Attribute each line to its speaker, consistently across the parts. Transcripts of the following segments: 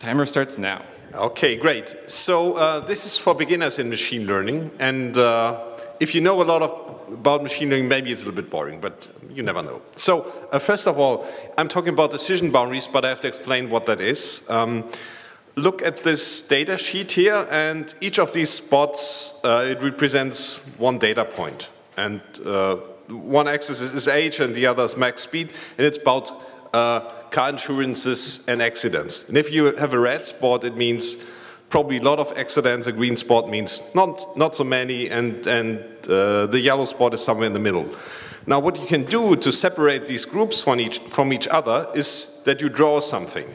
Speaker 1: Timer starts now.
Speaker 2: Okay, great. So uh, this is for beginners in machine learning. And uh, if you know a lot of, about machine learning, maybe it's a little bit boring, but you never know. So uh, first of all, I'm talking about decision boundaries, but I have to explain what that is. Um, look at this data sheet here, and each of these spots, uh, it represents one data point. And uh, one axis is age and the other is max speed, and it's about uh, car insurances and accidents. And if you have a red spot, it means probably a lot of accidents. A green spot means not, not so many, and, and uh, the yellow spot is somewhere in the middle. Now, what you can do to separate these groups from each, from each other is that you draw something,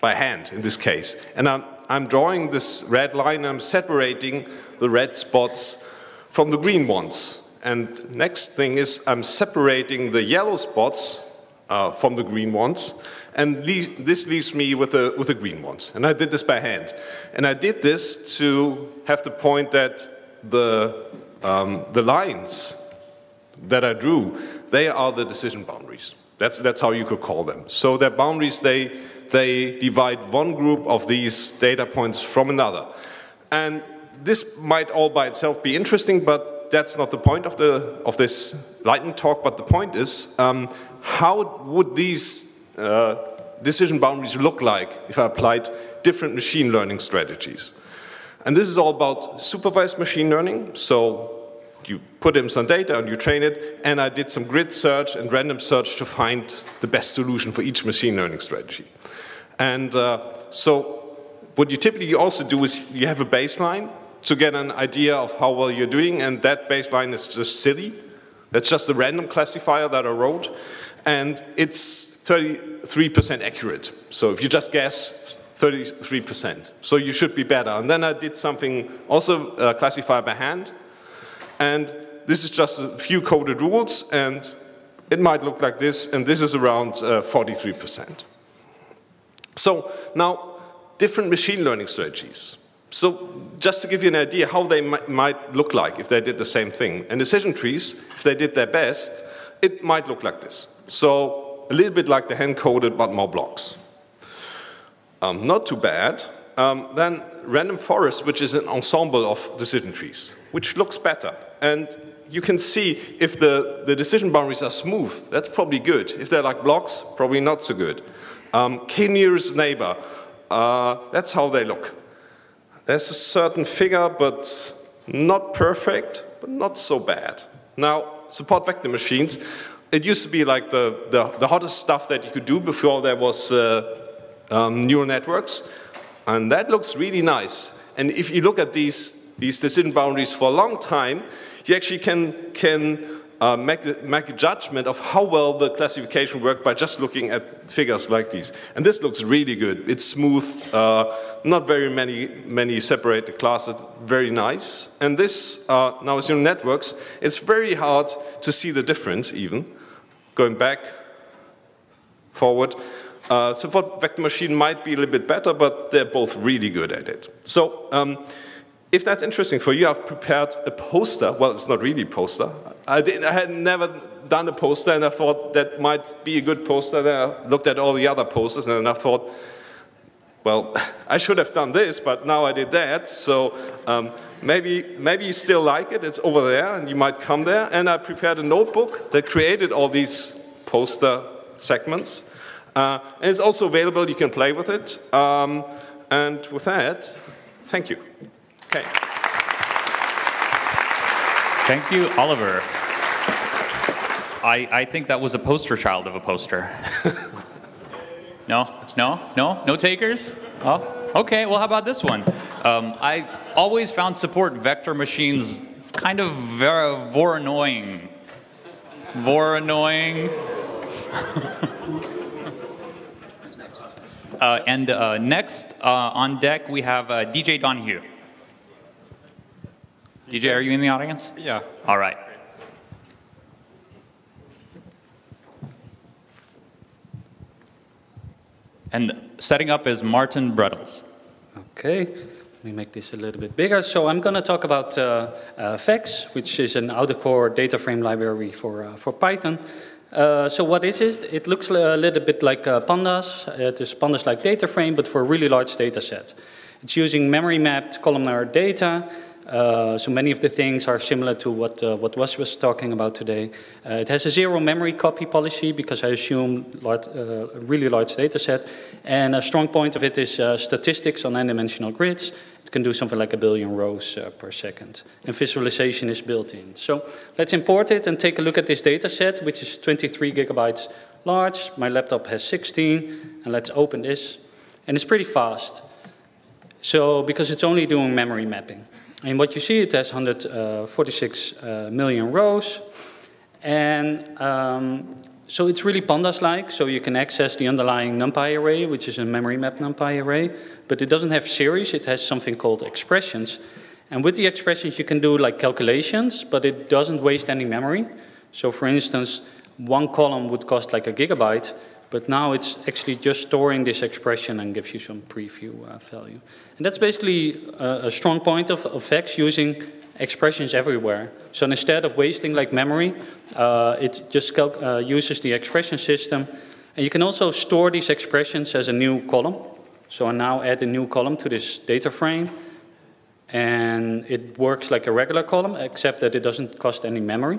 Speaker 2: by hand in this case. And I'm, I'm drawing this red line, I'm separating the red spots from the green ones. And next thing is I'm separating the yellow spots uh, from the green ones. And this leaves me with the, with the green ones. And I did this by hand. And I did this to have the point that the, um, the lines that I drew, they are the decision boundaries. That's, that's how you could call them. So they're boundaries, they, they divide one group of these data points from another. And this might all by itself be interesting, but that's not the point of, the, of this lightning talk, but the point is, um, how would these uh, decision boundaries look like if I applied different machine learning strategies? And this is all about supervised machine learning. So you put in some data and you train it, and I did some grid search and random search to find the best solution for each machine learning strategy. And uh, so what you typically also do is you have a baseline to get an idea of how well you're doing, and that baseline is just silly. That's just a random classifier that I wrote and it's 33% accurate. So if you just guess, 33%. So you should be better. And then I did something also uh, classified by hand. And this is just a few coded rules, and it might look like this, and this is around 43%. Uh, so now, different machine learning strategies. So just to give you an idea how they might look like if they did the same thing. And decision trees, if they did their best, it might look like this. So a little bit like the hand-coded, but more blocks. Um, not too bad. Um, then random forest, which is an ensemble of decision trees, which looks better. And you can see if the, the decision boundaries are smooth, that's probably good. If they're like blocks, probably not so good. Um, K-nearest neighbor, uh, that's how they look. There's a certain figure, but not perfect, but not so bad. Now, support vector machines, it used to be like the, the, the, hottest stuff that you could do before there was uh, um, neural networks. And that looks really nice. And if you look at these, these decision boundaries for a long time, you actually can, can uh, make, a, make a judgment of how well the classification worked by just looking at figures like these. And this looks really good. It's smooth, uh, not very many, many separated classes, very nice. And this, uh, now as neural networks, it's very hard to see the difference even going back, forward. Uh, support vector machine might be a little bit better, but they're both really good at it. So um, if that's interesting for you, I've prepared a poster. Well, it's not really a poster. I, I had never done a poster, and I thought that might be a good poster. Then I looked at all the other posters, and I thought, well, I should have done this, but now I did that. So um, maybe, maybe you still like it. It's over there, and you might come there. And I prepared a notebook that created all these poster segments. Uh, and it's also available. You can play with it. Um, and with that, thank you. Okay.
Speaker 3: Thank you, Oliver. I, I think that was a poster child of a poster. no? No? No? No takers? Oh, okay. Well, how about this one? Um, I always found support vector machines kind of very, vor annoying. Vor annoying. uh, and uh, next uh, on deck, we have uh, DJ Donahue. DJ, are you in the audience?
Speaker 1: Yeah.
Speaker 3: All right. And setting up is Maarten Breddels.
Speaker 4: Okay, let me make this a little bit bigger. So I'm going to talk about uh, uh, Vaex, which is an out-of-core data frame library for, uh, for Python. Uh, so what is it? It looks a little bit like uh, Pandas. It is Pandas-like data frame, but for a really large data set. It's using memory-mapped columnar data. Uh, so many of the things are similar to what, uh, what Wes was talking about today. Uh, it has a zero memory copy policy because I assume uh, a really large data set. And a strong point of it is statistics on n-dimensional grids. It can do something like a billion rows uh, per second. And visualization is built in. So let's import it and take a look at this data set, which is 23 gigabytes large. My laptop has 16. And let's open this. And it's pretty fast. So because it's only doing memory mapping. And what you see, it has 146 uh, million rows. And um, so it's really pandas-like, so you can access the underlying NumPy array, which is a memory map NumPy array, but it doesn't have series, it has something called expressions. And with the expressions you can do like calculations, but it doesn't waste any memory. So for instance, one column would cost like a gigabyte, but now it's actually just storing this expression and gives you some preview uh, value. And that's basically a, a strong point of, of using expressions everywhere. So instead of wasting like memory, uh, it just uh, uses the expression system. And you can also store these expressions as a new column. So I now add a new column to this data frame. And it works like a regular column, except that it doesn't cost any memory.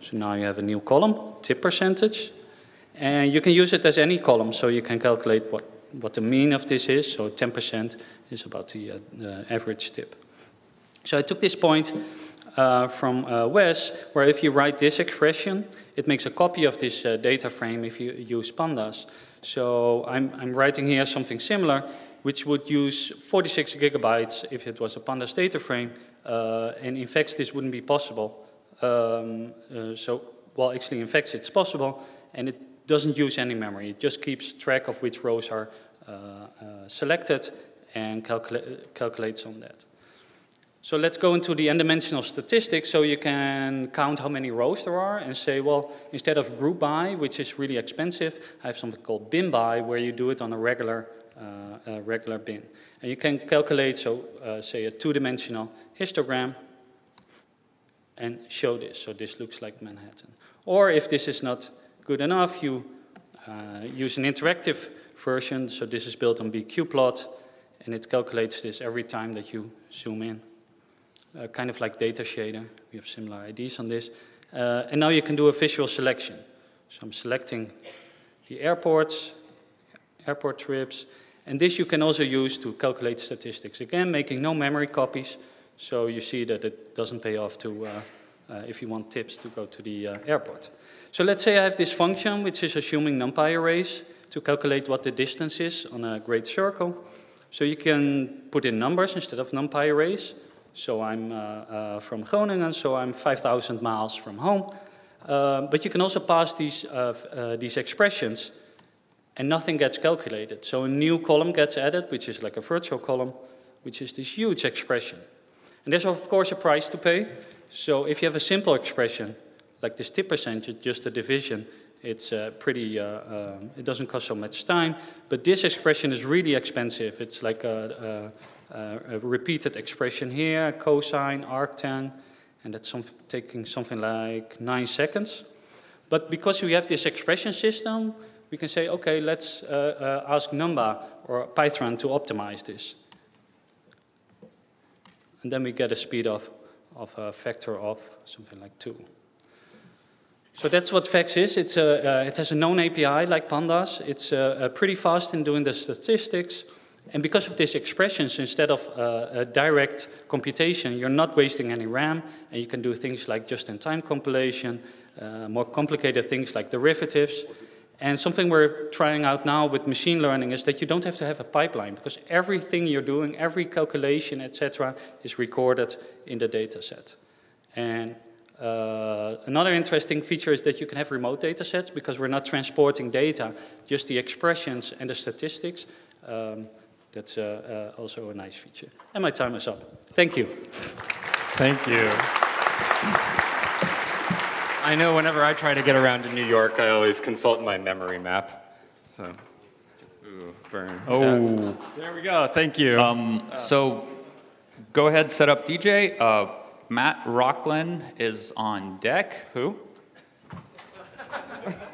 Speaker 4: So now you have a new column, tip percentage. And you can use it as any column, so you can calculate what, what the mean of this is. So 10% is about the, uh, the average tip. So I took this point uh, from uh, Wes, where if you write this expression, it makes a copy of this uh, data frame if you use pandas. So I'm, I'm, writing here something similar, which would use 46 gigabytes if it was a pandas data frame, uh, and in fact this wouldn't be possible. Um, uh, so, well actually in fact it's possible, and it doesn't use any memory. It just keeps track of which rows are uh, selected and calcula calculates on that. So let's go into the n-dimensional statistics so you can count how many rows there are and say, well, instead of group by, which is really expensive, I have something called bin by where you do it on a regular, uh, a regular bin. And you can calculate, so uh, say a two-dimensional histogram and show this. So this looks like Manhattan. Or if this is not good enough, you uh, use an interactive version. So this is built on bqplot and it calculates this every time that you zoom in uh, kind of like Datashader. We have similar IDs on this. Uh, and now you can do a visual selection. So I'm selecting the airports, airport trips, and this you can also use to calculate statistics. Again, making no memory copies, so you see that it doesn't pay off to, uh, uh if you want tips to go to the uh, airport. So let's say I have this function, which is assuming NumPy arrays to calculate what the distance is on a great circle. So you can put in numbers instead of NumPy arrays. So I'm uh, uh, from Groningen, so I'm 5,000 miles from home. Uh, but you can also pass these, these expressions and nothing gets calculated. So a new column gets added, which is like a virtual column, which is this huge expression. And there's of course a price to pay. So if you have a simple expression, like this tip percentage, just a division, it's uh, pretty, uh, uh, it doesn't cost so much time. But this expression is really expensive. It's like a, a a repeated expression here, cosine, arctan, and that's some, taking something like nine seconds. But because we have this expression system, we can say, okay, let's uh, uh, ask Numba or Pythran to optimize this. And then we get a speed of, of a factor of something like two. So that's what Vaex is. It's a, uh, it has a known API like Pandas. It's uh, uh, pretty fast in doing the statistics. And because of these expressions, instead of uh, a direct computation, you're not wasting any RAM, and you can do things like just-in-time compilation, uh, more complicated things like derivatives. And something we're trying out now with machine learning is that you don't have to have a pipeline, because everything you're doing, every calculation, etc., is recorded in the data set. And uh, another interesting feature is that you can have remote data sets because we're not transporting data, just the expressions and the statistics. Um, that's uh, uh, also a nice feature. And my time is up. Thank you.
Speaker 1: Thank you. I know whenever I try to get around to New York, I always consult my memory map. So, ooh, burn.
Speaker 3: Oh.
Speaker 1: Yeah. There we go. Thank you.
Speaker 3: Um, so, go ahead, set up DJ. Matt Rocklin is on deck.
Speaker 1: Who?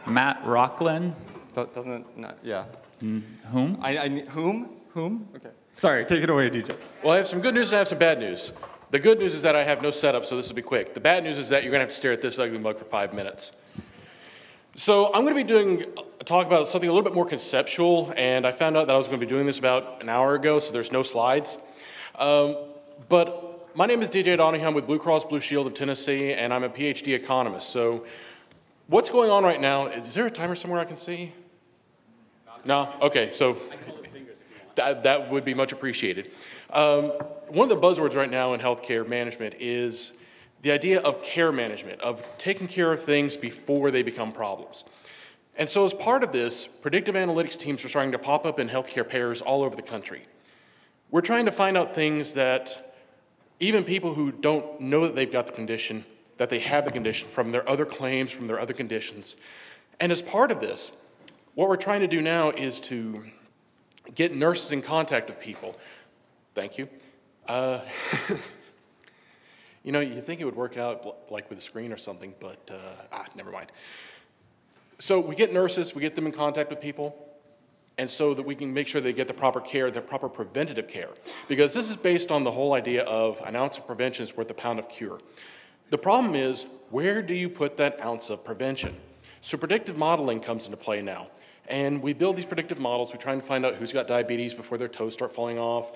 Speaker 3: Matt Rocklin.
Speaker 1: Do- Doesn't, not, yeah.
Speaker 3: Whom?
Speaker 1: I, I, ne- whom? Whom? Okay. Sorry, take it away, DJ.
Speaker 5: Well, I have some good news and I have some bad news. The good news is that I have no setup, so this will be quick. The bad news is that you're going to have to stare at this ugly mug for five minutes. So I'm going to be doing a talk about something a little bit more conceptual, and I found out that I was going to be doing this about an hour ago, so there's no slides. Um, but my name is DJ Donahue. I'm with Blue Cross Blue Shield of Tennessee, and I'm a PhD economist. So what's going on right now? Is there a timer somewhere I can see? No? Okay, so that, that would be much appreciated. Um, one of the buzzwords right now in healthcare management is the idea of care management, of taking care of things before they become problems. And so, as part of this, predictive analytics teams are starting to pop up in healthcare payers all over the country. We're trying to find out things that even people who don't know that they've got the condition, that they have the condition from their other claims, from their other conditions. And as part of this, what we're trying to do now is to get nurses in contact with people. Thank you. Uh, you know, you think it would work out like with a screen or something, but uh, ah, never mind. So we get nurses, we get them in contact with people, and so that we can make sure they get the proper care, the proper preventative care. Because this is based on the whole idea of an ounce of prevention is worth a pound of cure. The problem is, where do you put that ounce of prevention? So predictive modeling comes into play now. And we build these predictive models. We try and find out who's got diabetes before their toes start falling off,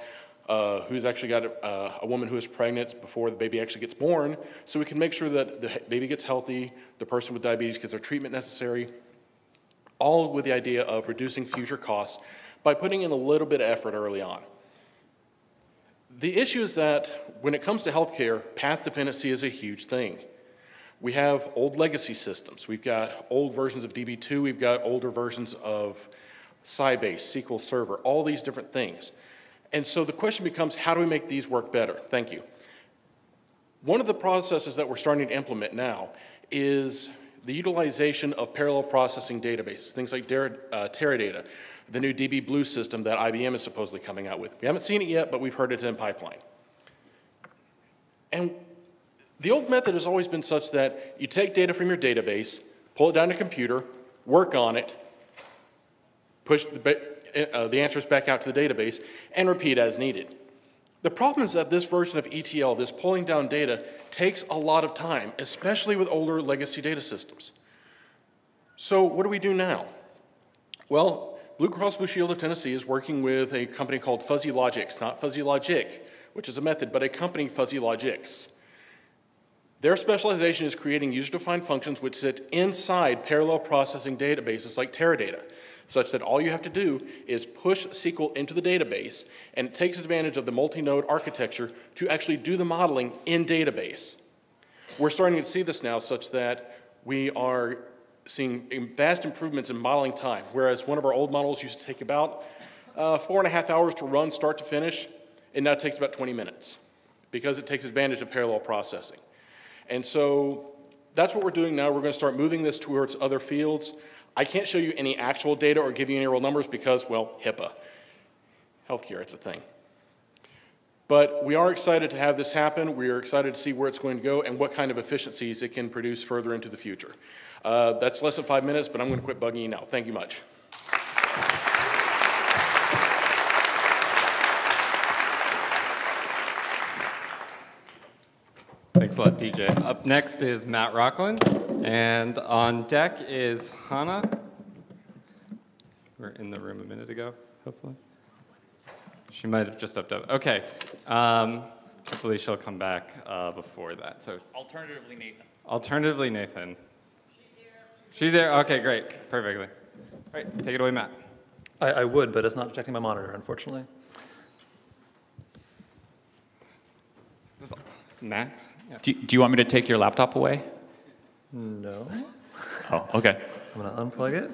Speaker 5: uh, who's actually got a, uh, a woman who is pregnant before the baby actually gets born, so we can make sure that the baby gets healthy, the person with diabetes gets their treatment necessary, all with the idea of reducing future costs by putting in a little bit of effort early on. The issue is that when it comes to healthcare, path dependency is a huge thing. We have old legacy systems. We've got old versions of DB2, we've got older versions of Sybase, SQL Server, all these different things. And so the question becomes how do we make these work better? Thank you. One of the processes that we're starting to implement now is the utilization of parallel processing databases, things like uh, Teradata, the new DB Blue system that IBM is supposedly coming out with. We haven't seen it yet, but we've heard it's in pipeline. And the old method has always been such that you take data from your database, pull it down to computer, work on it, push the, uh, the answers back out to the database, and repeat as needed. The problem is that this version of ETL, this pulling down data, takes a lot of time, especially with older legacy data systems. So, what do we do now? Well, Blue Cross Blue Shield of Tennessee is working with a company called Fuzzy Logix, not Fuzzy Logic, which is a method, but a company Fuzzy Logix. Their specialization is creating user defined functions which sit inside parallel processing databases like Teradata, such that all you have to do is push SQL into the database, and it takes advantage of the multi node architecture to actually do the modeling in database. We're starting to see this now, such that we are seeing vast improvements in modeling time, whereas one of our old models used to take about uh, four and a half hours to run start to finish, it now takes about 20 minutes because it takes advantage of parallel processing. And so that's what we're doing now. We're going to start moving this towards other fields. I can't show you any actual data or give you any real numbers because, well, HIPAA. Healthcare, it's a thing. But we are excited to have this happen. We are excited to see where it's going to go and what kind of efficiencies it can produce further into the future. Uh, that's less than five minutes, but I'm going to quit bugging you now. Thank you much.
Speaker 1: Thanks a lot, DJ. Up next is Matt Rocklin, and on deck is Hannah. We are in the room a minute ago, hopefully. She might have just stepped up. Okay. Um, hopefully she'll come back uh, before that. So
Speaker 3: Alternatively, Nathan.
Speaker 1: alternatively, Nathan. She's here. She's there. Okay, great. Perfectly. All right, take it away, Matt.
Speaker 6: I, I would, but it's not detecting my monitor, unfortunately.
Speaker 1: This Max. Yeah.
Speaker 3: Do, do you want me to take your laptop away?
Speaker 6: No.
Speaker 3: Oh, okay.
Speaker 6: I'm going to unplug it.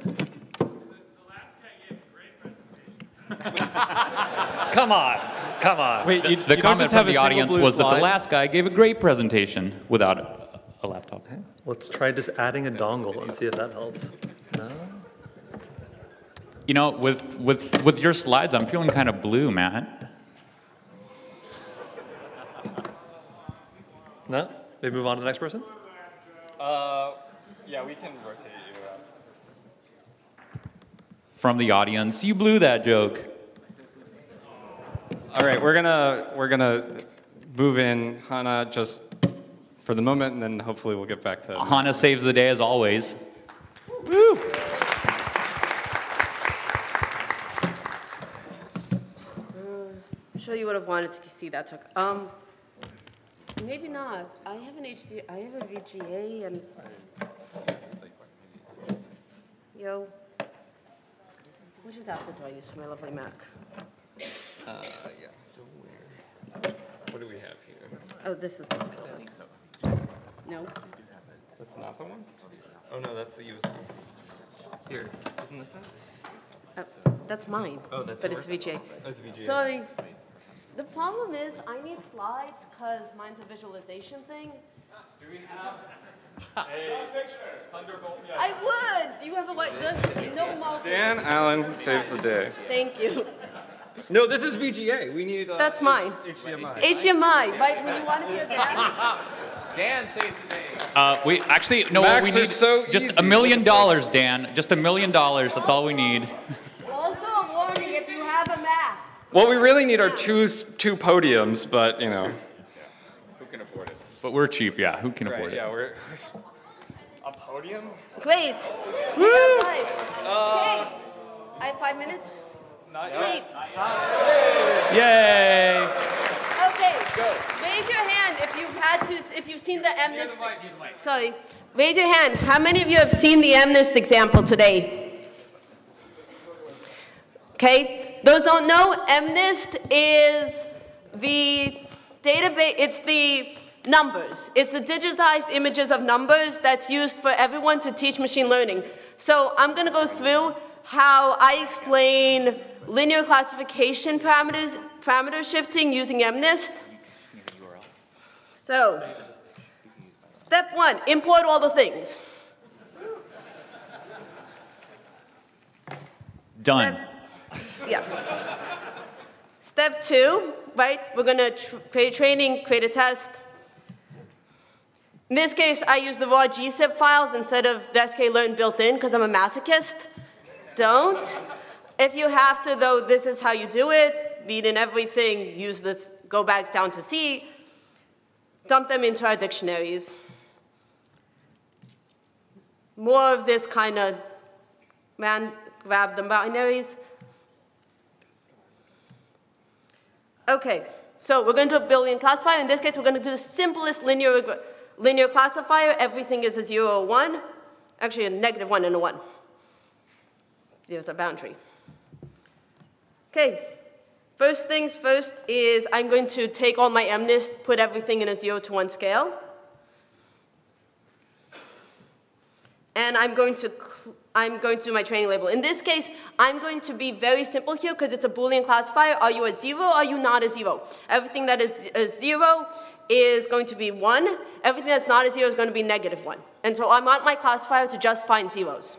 Speaker 6: come on. Come on.
Speaker 1: Wait, you,
Speaker 3: The
Speaker 1: you
Speaker 3: comment
Speaker 1: just
Speaker 3: from
Speaker 1: have
Speaker 3: the audience
Speaker 1: blue
Speaker 3: was that the last guy gave a great presentation without a, a laptop.
Speaker 6: Let's try just adding a dongle and see if that helps. No?
Speaker 3: You know, with, with, with your slides, I'm feeling kind of blue, Matt.
Speaker 6: No? Maybe move on to the next person?
Speaker 1: Uh, yeah, we can rotate you.
Speaker 3: from the audience. You blew that joke.
Speaker 1: All right, we're gonna we're gonna move in Hana just for the moment, and then hopefully we'll get back to.
Speaker 3: Hana saves the day as always.
Speaker 7: I'm sure you would have wanted to see that talk. Um, maybe not. I have an HD, I have a VGA and. Yo. Which adapter do I use for my lovely Mac?
Speaker 1: Uh, yeah. So where? What do we have here?
Speaker 7: Oh, this is not it. No?
Speaker 1: That's not the one. Oh no, that's the USB. Here, isn't this it?
Speaker 7: Oh, That's mine.
Speaker 1: Oh, that's
Speaker 7: But it's
Speaker 1: yours?
Speaker 7: VGA.
Speaker 1: That's VGA.
Speaker 7: Sorry. The problem is, I need slides because mine's a visualization thing. Do we have? Some pictures? Thunderbolt? Yeah. I would. Do you have a white? there's No multiple.
Speaker 1: Dan Allan saves the day.
Speaker 7: Thank you.
Speaker 1: No, this is VGA. We need. Uh,
Speaker 7: That's mine.
Speaker 1: HDMI.
Speaker 7: HDMI, right? When you want to hear that.
Speaker 1: Dan saves the day.
Speaker 3: Uh, we actually no.
Speaker 1: Macs
Speaker 3: we
Speaker 1: are
Speaker 3: need
Speaker 1: so
Speaker 3: just
Speaker 1: easy.
Speaker 3: a million dollars, Dan. Just a million dollars. That's all we need.
Speaker 7: Also a warning if you have a Mac.
Speaker 1: Well, we really need our two two podiums, but you know. Who can afford it?
Speaker 3: But we're cheap. Yeah. Who can afford it?
Speaker 1: Yeah, we're. A podium?
Speaker 7: Great. We got five. Uh, okay. I have five minutes?
Speaker 1: Not
Speaker 7: Great.
Speaker 3: Yay!
Speaker 7: Okay. Raise your hand if you've had to, if you've seen the MNIST. Sorry. Raise your hand. How many of you have seen the MNIST example today? Okay. Those don't know, MNIST is the database, it's the numbers. It's the digitized images of numbers that's used for everyone to teach machine learning. So I'm going to go through how I explain linear classification parameters, parameter shifting using MNIST. So, step one, import all the things.
Speaker 3: Done.
Speaker 7: Yeah. Step two, right? We're gonna tr create a training, create a test. In this case, I use the raw gzip files instead of the sklearn built in because I'm a masochist. Don't. If you have to, though, this is how you do it. Read in everything, use this, go back down to C, dump them into our dictionaries. More of this kind of man grab the binaries. Okay, so we're going to do a Boolean classifier. In this case, we're going to do the simplest linear, linear classifier. Everything is a 0 or 1. Actually, a negative 1 and a 1. There's a boundary. Okay, first things first is I'm going to take all my MNIST, put everything in a 0 to 1 scale. and I'm going to I'm going to do my training label. In this case, I'm going to be very simple here because it's a Boolean classifier. Are you a zero? Are you not a zero? Everything that is a zero is going to be one. Everything that's not a zero is going to be negative one. And so I want my classifier to just find zeros.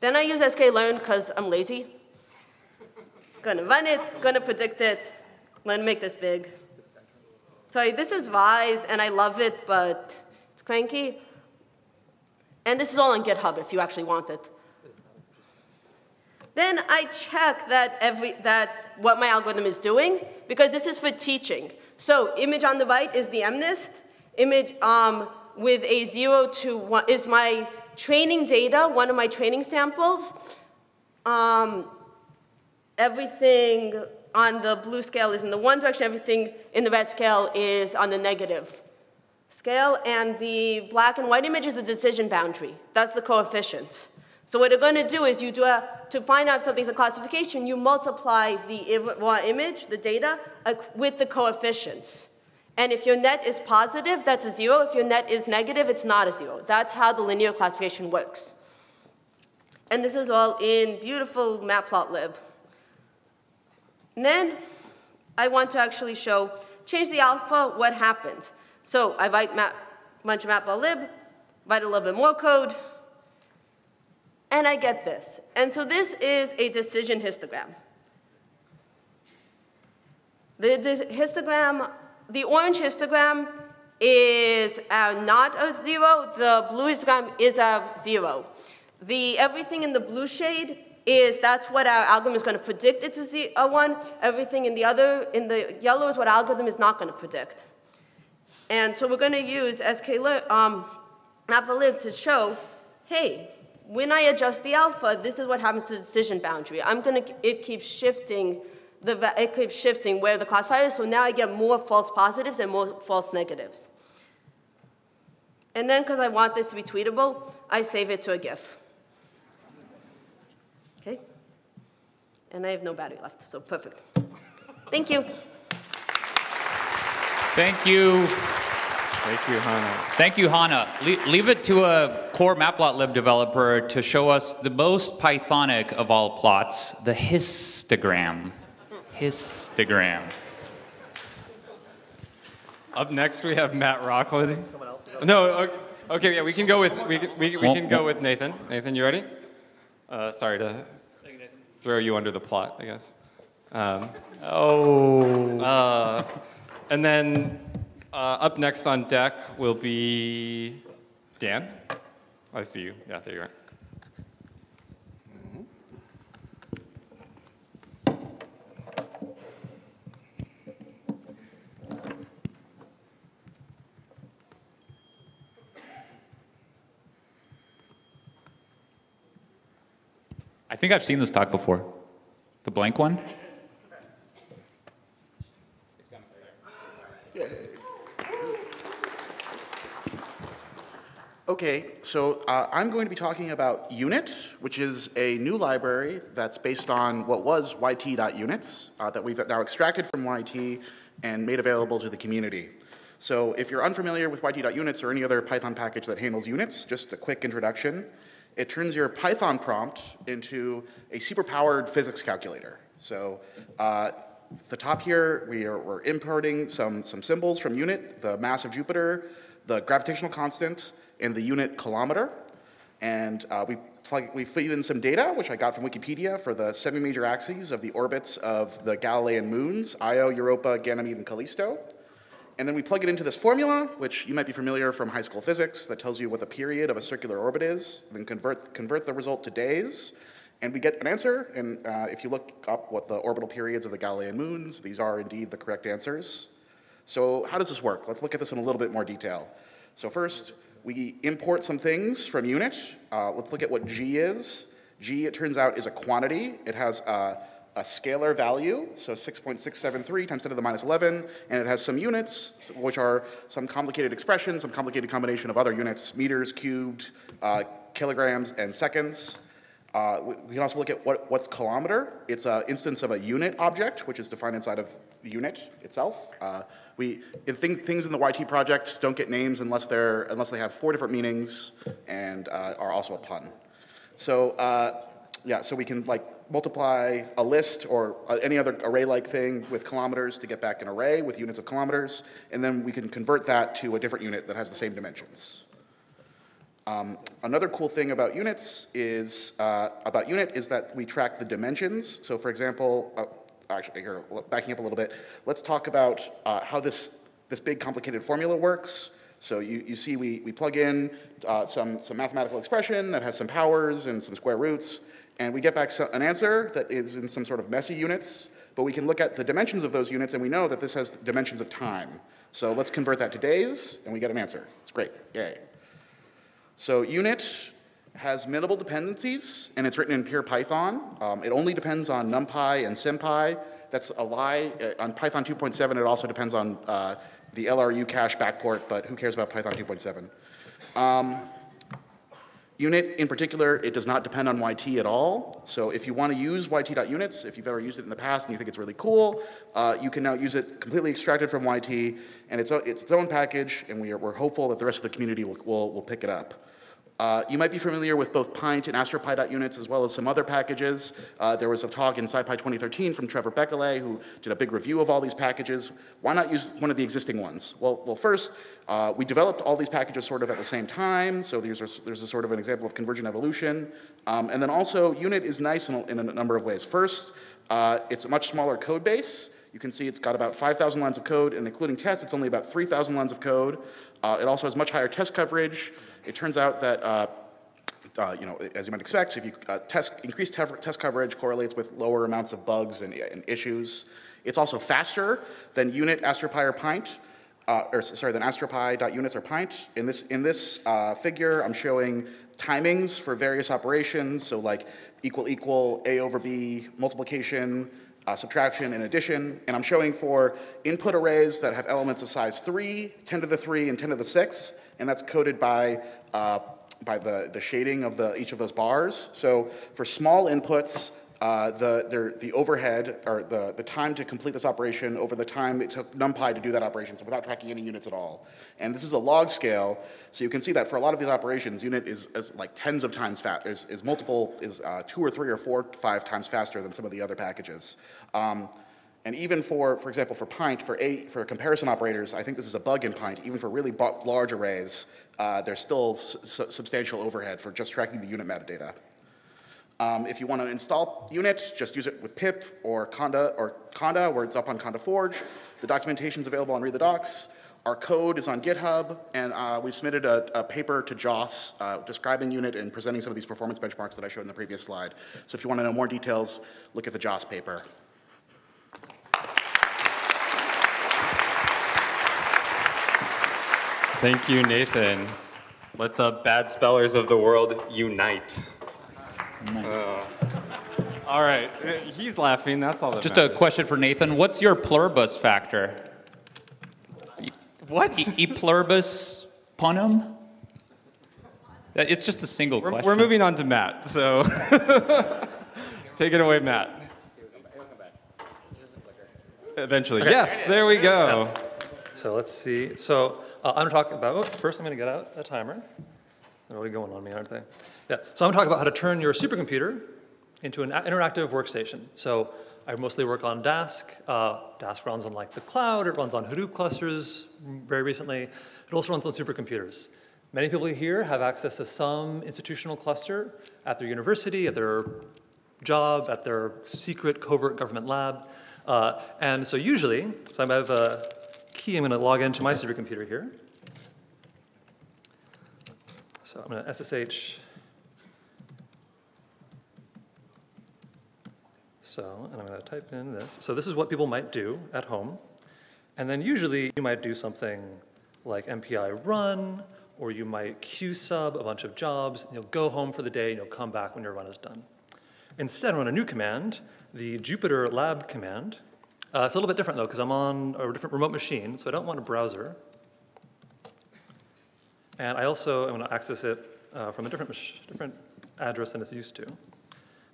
Speaker 7: Then I use sklearn because I'm lazy. Gonna run it, gonna predict it, gonna make this big. Sorry, this is Rise, and I love it, but it's cranky. And this is all on GitHub if you actually want it. Then I check that, every, that what my algorithm is doing, because this is for teaching. So image on the right is the MNIST. Image um, with a 0 to 1 is my training data, one of my training samples. Um, everything on the blue scale is in the one direction, everything in the red scale is on the negative scale, and the black and white image is the decision boundary. That's the coefficient. So what you're going to do is you do a, to find out if something's a classification, you multiply the image, the data, uh, with the coefficients. And if your net is positive, that's a zero. If your net is negative, it's not a zero. That's how the linear classification works. And this is all in beautiful matplotlib. And then I want to actually show, change the alpha, what happens. So I write map, bunch of matplotlib, write a little bit more code, and I get this. And so this is a decision histogram. The histogram, the orange histogram is uh, not a zero, the blue histogram is a zero. The, everything in the blue shade is, that's what our algorithm is going to predict it's a, a 1. Everything in the other, in the yellow is what algorithm is not going to predict. And so we're going to use SK um, live to show, hey, when I adjust the alpha, this is what happens to the decision boundary. I'm going to, it keeps shifting, the, it keeps shifting where the classifier is, so now I get more false positives and more false negatives. And then, because I want this to be tweetable, I save it to a GIF. Okay? And I have no battery left, so perfect. Thank you.
Speaker 3: Thank you.
Speaker 1: Thank you, Hannah.
Speaker 3: Thank you, Hannah. Le leave it to a core matplotlib developer to show us the most Pythonic of all plots, the histogram. Histogram.
Speaker 1: Up next, we have Matt Rocklin. No, okay, okay, yeah, we can go with we can, we, we can go with Nathan. Nathan, you ready? Uh, sorry to throw you under the plot, I guess. Um,
Speaker 3: oh.
Speaker 1: Uh, and then uh, up next on deck will be Dan. I see you. Yeah, there you are.
Speaker 3: I think I've seen this talk before. The blank one?
Speaker 8: Okay, so uh, I'm going to be talking about unyt, which is a new library that's based on what was yt.units uh, that we've now extracted from YT and made available to the community. So if you're unfamiliar with yt.units or any other Python package that handles units, just a quick introduction. It turns your Python prompt into a super-powered physics calculator. So uh, the top here, we are, we're importing some, some symbols from unyt, the mass of Jupiter, the gravitational constant, and the unit kilometer. And uh, we, plug, we feed in some data, which I got from Wikipedia, for the semi-major axes of the orbits of the Galilean moons, Io, Europa, Ganymede, and Callisto. And then we plug it into this formula, which you might be familiar from high school physics, that tells you what the period of a circular orbit is, then convert, convert the result to days, and we get an answer. And uh, if you look up what the orbital periods of the Galilean moons, these are indeed the correct answers. So how does this work? Let's look at this in a little bit more detail. So first, we import some things from unyt. Uh, let's look at what G is. G, it turns out, is a quantity. It has a, a scalar value, so 6.673 times 10 to the minus 11, and it has some units, which are some complicated expression, some complicated combination of other units, meters, cubed, uh, kilograms, and seconds. Uh, we can also look at what, what's kilometer. It's an instance of a unit object, which is defined inside of the unit itself. Uh, we, in thing, things in the YT project don't get names unless, they're, unless they have four different meanings and uh, are also a pun. So uh, yeah, so we can like multiply a list or uh, any other array-like thing with kilometers to get back an array with units of kilometers, and then we can convert that to a different unit that has the same dimensions. Um, another cool thing about units is, uh, about unyt is that we track the dimensions. So for example, uh, actually here, backing up a little bit, let's talk about uh, how this, this big complicated formula works. So you, you see we, we plug in uh, some, some mathematical expression that has some powers and some square roots, and we get back so, an answer that is in some sort of messy units, but we can look at the dimensions of those units and we know that this has dimensions of time. So let's convert that to days, and we get an answer. It's great, yay. So unyt has minimal dependencies, and it's written in pure Python. Um, it only depends on NumPy and SymPy. That's a lie. Uh, on Python 2.7, it also depends on uh, the LRU cache backport, but who cares about Python 2.7? Um, unyt, in particular, it does not depend on YT at all. So if you want to use YT.units, if you've ever used it in the past and you think it's really cool, uh, you can now use it completely extracted from YT, and it's, it's its own package, and we are, we're hopeful that the rest of the community will, will, will pick it up. Uh, you might be familiar with both Pint and AstroPy.units as well as some other packages. Uh, there was a talk in SciPy 2013 from Trevor Bekolay who did a big review of all these packages. Why not use one of the existing ones? Well, well first, uh, we developed all these packages sort of at the same time, so there's a, there's a sort of an example of convergent evolution. Um, and then also, unyt is nice in a, in a number of ways. First, uh, it's a much smaller code base. You can see it's got about 5,000 lines of code, and including tests, it's only about 3,000 lines of code. Uh, it also has much higher test coverage. It turns out that uh, uh, you know, as you might expect, if you uh, test, increased tev- test coverage correlates with lower amounts of bugs and, and issues. It's also faster than unit, AstroPy, or Pint, uh, or sorry, than AstroPy.units or Pint. In this, in this uh, figure, I'm showing timings for various operations, so like equal equal, A over B, multiplication, uh, subtraction, and addition. And I'm showing for input arrays that have elements of size 3, 10 to the 3, and 10 to the 6, and that's coded by, uh, by the, the shading of the, each of those bars. So for small inputs, uh, the, the, overhead, or the, the time to complete this operation over the time it took NumPy to do that operation, so without tracking any units at all. And this is a log scale, so you can see that for a lot of these operations, unyt is, is like tens of times fast, is, is multiple, is uh, two or three or four, five times faster than some of the other packages. Um, and even for, for example, for Pint, for, eight, for comparison operators, I think this is a bug in Pint, even for really large arrays, uh, there's still substantial overhead for just tracking the unit metadata. Um, if you want to install unyt, just use it with pip or conda, or conda, where it's up on Conda Forge. The documentation is available on Read the Docs. Our code is on GitHub, and uh, we've submitted a, a paper to Joss uh, describing unyt and presenting some of these performance benchmarks that I showed in the previous slide. So if you want to know more details, look at the Joss paper.
Speaker 1: Thank you, Nathan. Let the bad spellers of the world unite. Uh, all right, he's laughing. That's all that
Speaker 3: Just a question for Nathan. What's your pluribus factor?
Speaker 1: What?
Speaker 3: E, e pluribus punum? It's just a single
Speaker 1: We're,
Speaker 3: question.
Speaker 1: we're moving on to Matt, so take it away, Matt. Eventually, yes, there we go.
Speaker 6: So let's see. So uh, I'm going to talk about, first I'm going to get out a timer. They're already going on me, aren't they? Yeah. So I'm going to talk about how to turn your supercomputer into an interactive workstation. So I mostly work on Dask. Uh, Dask runs on like the cloud. It runs on Hadoop clusters very recently. It also runs on supercomputers. Many people here have access to some institutional cluster at their university, at their job, at their secret covert government lab. Uh, and so usually, so I have a key, I'm going to log into my supercomputer here. So I'm going to SSH. So, and I'm going to type in this. So this is what people might do at home. And then usually you might do something like MPI run, or you might queue sub a bunch of jobs, and you'll go home for the day, and you'll come back when your run is done. Instead, run a new command, the Jupyter Lab command. Uh, it's a little bit different though, because I'm on a different remote machine, so I don't want a browser. And I also am going to access it uh, from a different, different address than it's used to.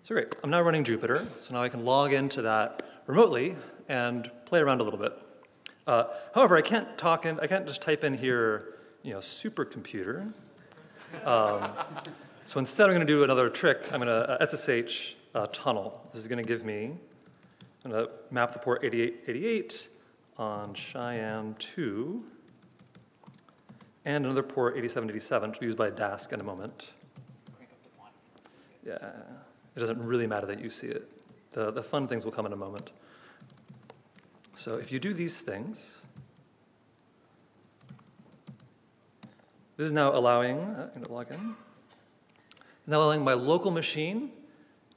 Speaker 6: So great, I'm now running Jupyter, so now I can log into that remotely and play around a little bit. Uh, however, I can't talk in, I can't just type in here, you know, supercomputer. Um, so instead, I'm going to do another trick. I'm going to uh, SSH uh, tunnel. This is going to give me, I'm going to map the port 8888 on Cheyenne 2, and another port 8787, which will be used by Dask in a moment. Yeah, it doesn't really matter that you see it. The, the fun things will come in a moment. So if you do these things, this is now allowing, uh, I'm going to log in, now allowing my local machine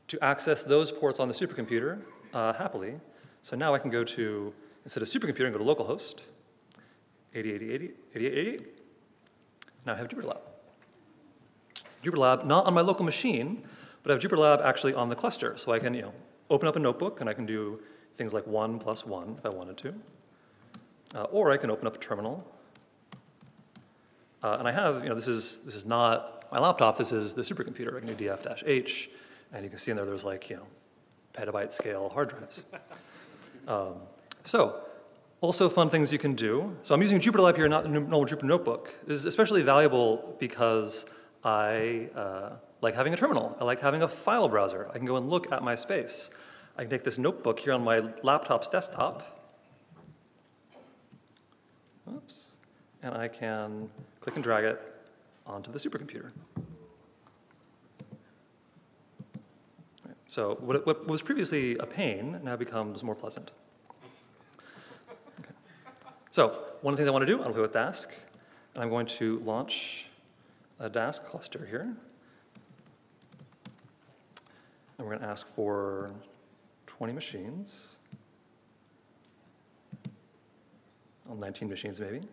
Speaker 6: to access those ports on the supercomputer uh, happily. So now I can go to, instead of can go to localhost, 8080, 8888. Now I have Jupyter Lab. Jupyter Lab, not on my local machine, but I have Jupyter Lab actually on the cluster. So I can, you know, open up a notebook and I can do things like one plus one if I wanted to. Uh, or I can open up a terminal. Uh, and I have, you know, this is, this is not my laptop, this is the supercomputer. I can do df-h, and you can see in there there's like, you know, petabyte scale hard drives. Um, so, also fun things you can do. So I'm using Jupyter Lab here, not the normal Jupyter Notebook. This is especially valuable because I uh, like having a terminal. I like having a file browser. I can go and look at my space. I can take this notebook here on my laptop's desktop. Oops. And I can click and drag it onto the supercomputer. So what, what was previously a pain now becomes more pleasant. Okay. So one of the things I want to do, I want to play with Dask, and I'm going to launch a Dask cluster here. and we're going to ask for 20 machines. Well, 19 machines maybe. And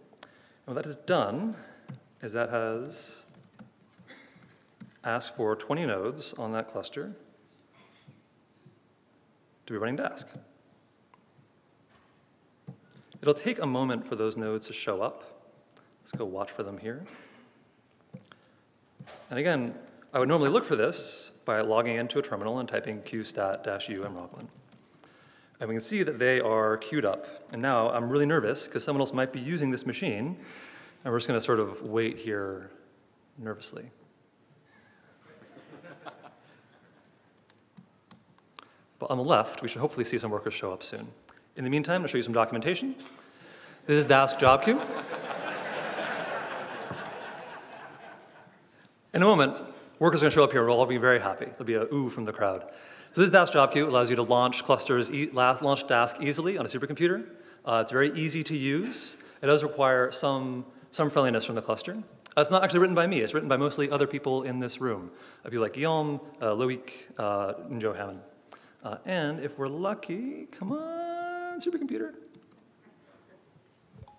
Speaker 6: what that has done is that has asked for 20 nodes on that cluster to be running Dask. It'll take a moment for those nodes to show up. Let's go watch for them here. And again, I would normally look for this by logging into a terminal and typing qstat-u mrocklin. And we can see that they are queued up. And now I'm really nervous because someone else might be using this machine. And we're just going to sort of wait here nervously. But on the left, we should hopefully see some workers show up soon. In the meantime, I'll show you some documentation. This is Dask job queue. In a moment, workers are going to show up here. We'll all be very happy. There'll be a ooh from the crowd. So this Dask job queue allows you to launch clusters, e launch Dask easily on a supercomputer. Uh, it's very easy to use. It does require some, some friendliness from the cluster. Uh, it's not actually written by me. It's written by mostly other people in this room. People like Guillaume, uh, Loic, uh, and Joe Hamman. Uh, and if we're lucky, come on, supercomputer.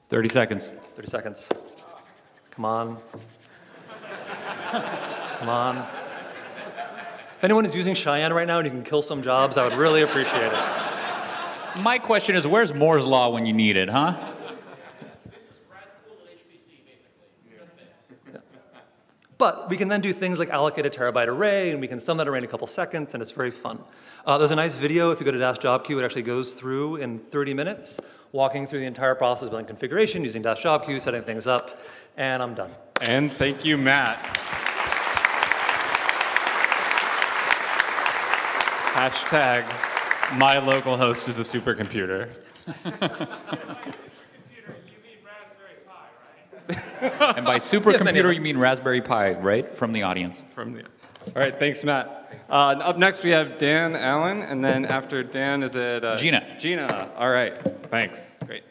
Speaker 3: 30 seconds.
Speaker 6: 30 seconds. Come on. Come on. If anyone is using Cheyenne right now and you can kill some jobs, I would really appreciate it.
Speaker 3: My question is, where's Moore's Law when you need it, huh?
Speaker 6: But we can then do things like allocate a terabyte array, and we can sum that array in a couple seconds, and it's very fun. Uh, there's a nice video, if you go to Dask Job Queue, it actually goes through in 30 minutes, walking through the entire process of building configuration, using Dask Job Queue, setting things up, and I'm done.
Speaker 1: And thank you, Matt. Hashtag my local host is a supercomputer.
Speaker 3: And by supercomputer, you mean Raspberry Pi, right? From the audience.
Speaker 1: From the, all right, thanks, Matt. Uh, up next, we have Dan Allan, and then after Dan, is it uh,
Speaker 3: Gina.
Speaker 1: Gina. All right, thanks. Great.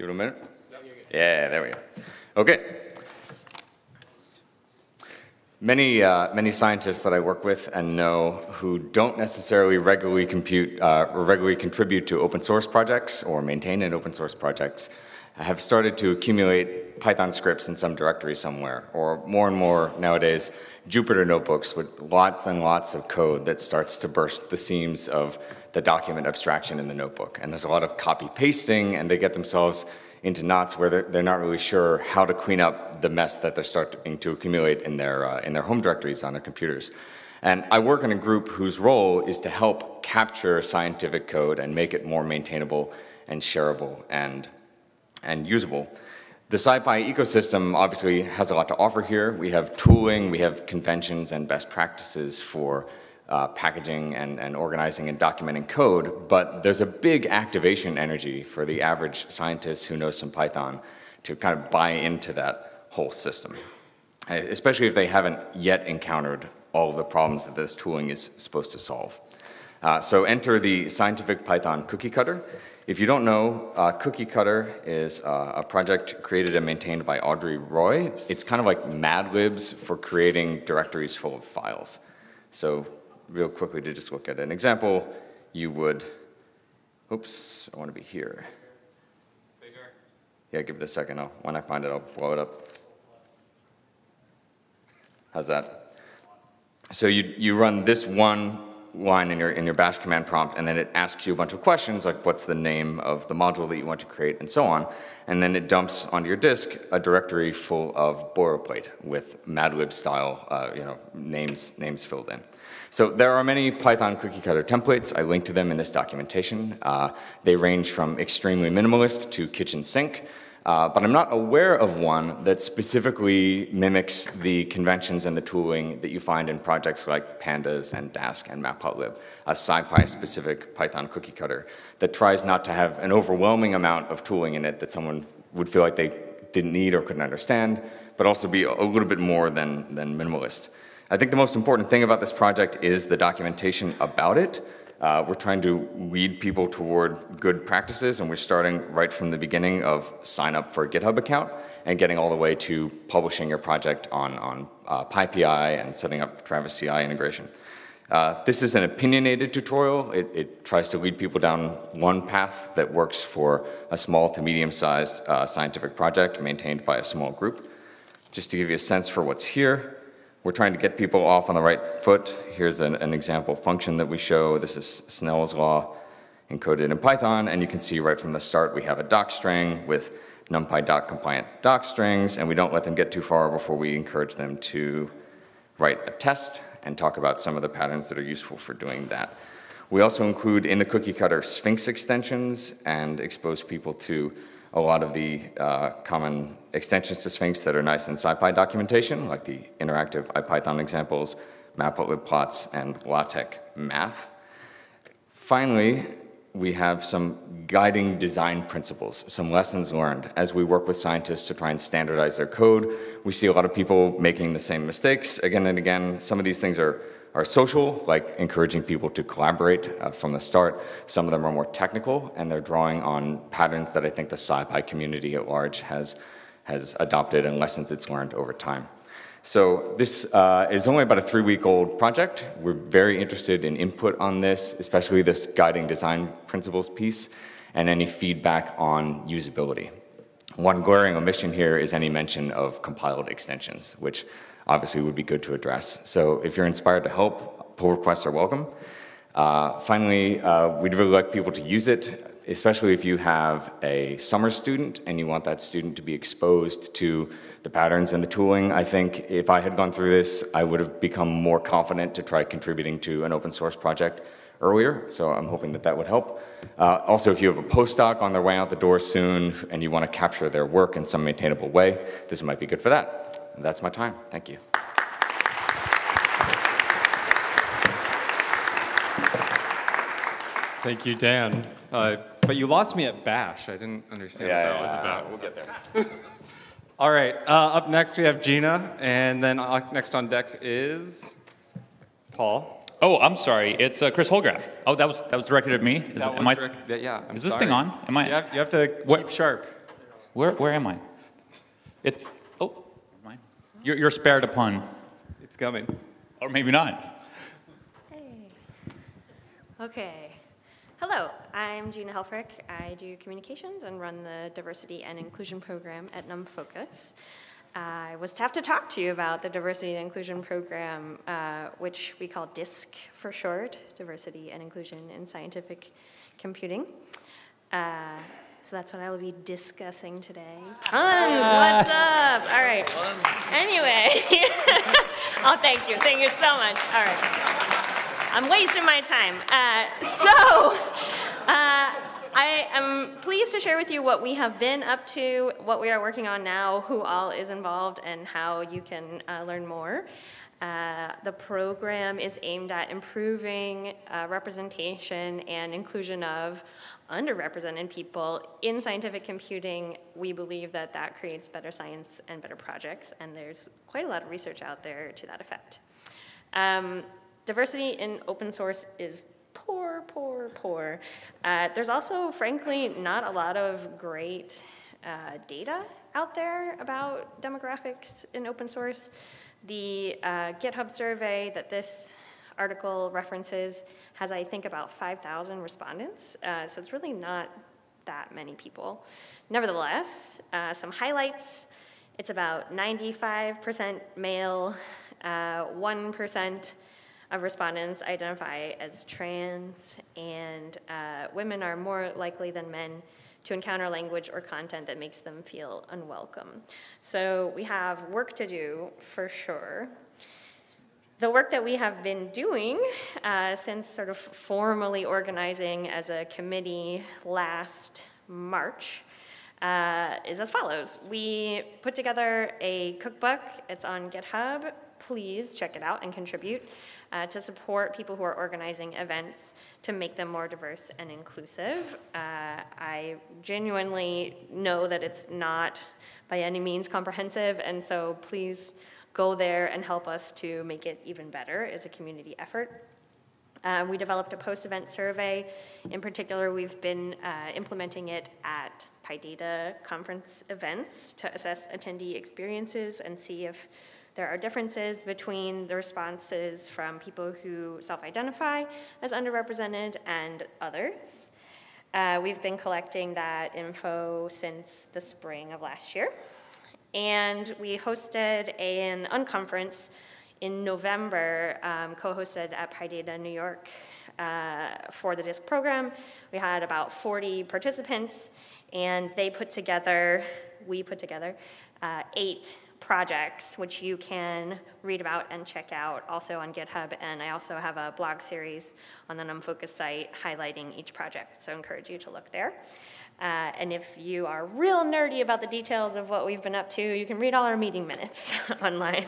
Speaker 9: Give it a minute. Yeah, there we go. Okay. Many, uh, many scientists that I work with and know who don't necessarily regularly compute uh, or regularly contribute to open source projects or maintain an open source projects have started to accumulate Python scripts in some directory somewhere, or more and more nowadays, Jupyter notebooks with lots and lots of code that starts to burst the seams of the document abstraction in the notebook. And there's a lot of copy pasting, and they get themselves into knots where they're, they're not really sure how to clean up the mess that they're starting to accumulate in their, uh, in their home directories on their computers. And I work in a group whose role is to help capture scientific code and make it more maintainable and shareable and, and usable. The SciPy ecosystem obviously has a lot to offer here. We have tooling, we have conventions and best practices for uh, packaging and, and organizing and documenting code, but there's a big activation energy for the average scientist who knows some Python to kind of buy into that whole system, especially if they haven't yet encountered all of the problems that this tooling is supposed to solve. Uh, so enter the scientific Python cookie cutter. If you don't know, uh, Cookie Cutter is uh, a project created and maintained by Audrey Roy. It's kind of like Mad Libs for creating directories full of files. So real quickly to just look at an example, you would, oops, I want to be here. Bigger? Yeah, give it a second. I'll, when I find it, I'll blow it up. How's that? So you, you run this one line in your, in your bash command prompt, and then it asks you a bunch of questions, like what's the name of the module that you want to create, and so on. And then it dumps onto your disk a directory full of boilerplate with Madlib style uh, you know, names, names filled in. So there are many Python cookie cutter templates. I link to them in this documentation. Uh, they range from extremely minimalist to kitchen sink. Uh, but I'm not aware of one that specifically mimics the conventions and the tooling that you find in projects like Pandas and Dask and Matplotlib, a SciPy-specific Python cookie cutter that tries not to have an overwhelming amount of tooling in it that someone would feel like they didn't need or couldn't understand, but also be a little bit more than, than minimalist. I think the most important thing about this project is the documentation about it, uh, we're trying to lead people toward good practices, and we're starting right from the beginning of sign up for a GitHub account and getting all the way to publishing your project on, on uh, PyPI and setting up Travis CI integration. Uh, this is an opinionated tutorial. It, it, tries to lead people down one path that works for a small to medium-sized uh, scientific project maintained by a small group. Just to give you a sense for what's here, we're trying to get people off on the right foot. Here's an, an, example function that we show. This is Snell's law encoded in Python, and you can see right from the start we have a doc string with numpy doc compliant doc strings, and we don't let them get too far before we encourage them to write a test and talk about some of the patterns that are useful for doing that. We also include in the cookie cutter Sphinx extensions and expose people to a lot of the uh, common extensions to Sphinx that are nice in SciPy documentation, like the interactive IPython examples, Matplotlib plots, and LaTeX math. Finally, we have some guiding design principles, some lessons learned. As we work with scientists to try and standardize their code, we see a lot of people making the same mistakes again and again. Some of these things are are social, like encouraging people to collaborate uh, from the start. Some of them are more technical, and they're drawing on patterns that I think the SciPy community at large has, has adopted and lessons it's learned over time. So this uh, is only about a three-week-old project. We're very interested in input on this, especially this guiding design principles piece, and any feedback on usability. One glaring omission here is any mention of compiled extensions, which obviously would be good to address. So if you're inspired to help, pull requests are welcome. Uh, finally, uh, we'd really like people to use it, especially if you have a summer student and you want that student to be exposed to the patterns and the tooling. I think if I had gone through this, I would have become more confident to try contributing to an open source project earlier, so I'm hoping that that would help. Uh, also, if you have a postdoc on their way out the door soon and you want to capture their work in some maintainable way, this might be good for that. That's my time. Thank you.
Speaker 1: Thank you, Dan. Uh, but you lost me at Bash. I didn't understand yeah, what that yeah, was about.
Speaker 9: We'll get there.
Speaker 1: All right. Uh, up next, we have Gina. And then uh, next on deck is Paul.
Speaker 3: Oh, I'm sorry. It's uh, Chris Holdgraf. Oh, that was that was directed at me. Is,
Speaker 1: that was I, yeah. I'm
Speaker 3: is this
Speaker 1: sorry.
Speaker 3: thing on? Am I?
Speaker 1: You have, you have to keep what? sharp.
Speaker 3: Where where am I? It's oh. you're, you're spared a pun.
Speaker 1: It's coming.
Speaker 3: Or maybe not.
Speaker 10: Hey. Okay. Hello, I'm Gina Helfrich. I do communications and run the diversity and inclusion program at NumFocus. I was tapped to talk to you about the diversity and inclusion program, uh, which we call DISC for short, Diversity and Inclusion in Scientific Computing. Uh, so that's what I will be discussing today. Tons, what's up? All right. Anyway, oh, thank you. Thank you so much. All right. I'm wasting my time. Uh, so, uh, I am pleased to share with you what we have been up to, what we are working on now, who all is involved, and how you can uh, learn more. Uh, the program is aimed at improving uh, representation and inclusion of underrepresented people in scientific computing. We believe that that creates better science and better projects, and there's quite a lot of research out there to that effect. Um, diversity in open source is poor, poor, poor. Uh, there's also, frankly, not a lot of great uh, data out there about demographics in open source. The uh, GitHub survey that this article references has, I think, about 5,000 respondents, uh, so it's really not that many people. Nevertheless, uh, some highlights. It's about 95% male, 1% uh, of respondents identify as trans, and uh, women are more likely than men to encounter language or content that makes them feel unwelcome. So we have work to do for sure. The work that we have been doing uh, since sort of formally organizing as a committee last March uh, is as follows. We put together a cookbook. It's on GitHub. Please check it out and contribute uh, to support people who are organizing events to make them more diverse and inclusive. Uh, I genuinely know that it's not by any means comprehensive, and so please go there and help us to make it even better as a community effort. Uh, we developed a post-event survey. In particular, we've been uh, implementing it at PyData conference events to assess attendee experiences and see if there are differences between the responses from people who self-identify as underrepresented and others. Uh, we've been collecting that info since the spring of last year. And we hosted an unconference in November, um, co-hosted at PyData New York uh, for the DISC program. We had about 40 participants, and they put together, we put together, uh, eight projects, which you can read about and check out also on GitHub. And I also have a blog series on the NumFocus site highlighting each project, so I encourage you to look there. Uh, and if you are real nerdy about the details of what we've been up to, you can read all our meeting minutes online.